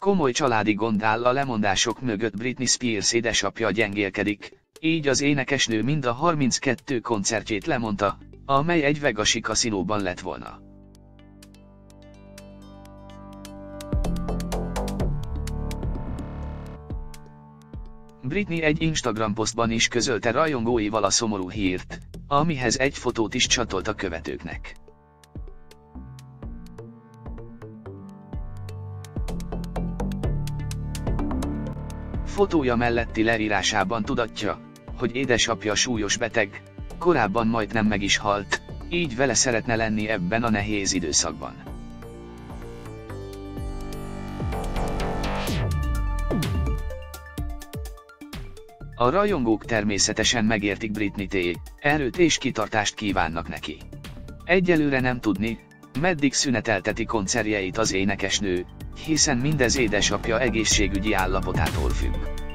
Komoly családi gond áll a lemondások mögött Britney Spears édesapja gyengélkedik, így az énekesnő mind a 32 koncertjét lemondta, amely egy vegasi kaszinóban lett volna. Britney egy Instagram posztban is közölte rajongóival a szomorú hírt, amihez egy fotót is csatolt a követőknek. Fotója melletti leírásában tudatja, hogy édesapja súlyos beteg, korábban majdnem meg is halt, így vele szeretne lenni ebben a nehéz időszakban. A rajongók természetesen megértik Britney T. erőt és kitartást kívánnak neki. Egyelőre nem tudni, meddig szünetelteti koncertjeit az énekesnő, hiszen mindez édesapja egészségügyi állapotától függ.